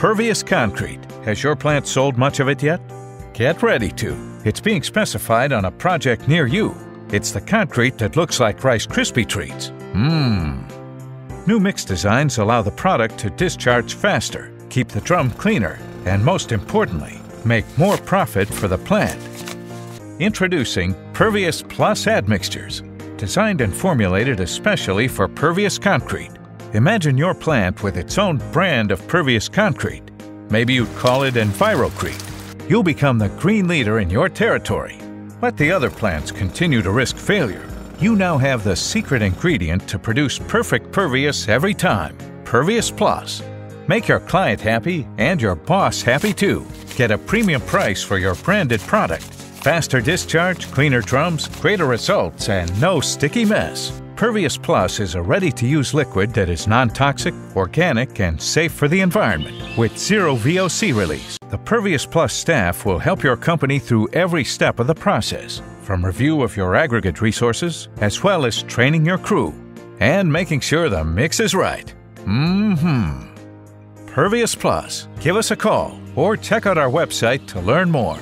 Pervious Concrete. Has your plant sold much of it yet? Get ready to. It's being specified on a project near you. It's the concrete that looks like Rice Krispie treats. Mmm. New mix designs allow the product to discharge faster, keep the drum cleaner, and most importantly, make more profit for the plant. Introducing Pervious Plus admixtures, designed and formulated especially for pervious concrete. Imagine your plant with its own brand of pervious concrete. Maybe you'd call it Envirocrete. You'll become the green leader in your territory. Let the other plants continue to risk failure. You now have the secret ingredient to produce perfect pervious every time. Pervious Plus. Make your client happy and your boss happy too. Get a premium price for your branded product. Faster discharge, cleaner drums, greater results, and no sticky mess. Pervious Plus is a ready to use liquid that is non toxic, organic, and safe for the environment with zero VOC release. The Pervious Plus staff will help your company through every step of the process, from review of your aggregate resources, as well as training your crew and making sure the mix is right. Mm hmm. Pervious Plus. Give us a call or check out our website to learn more.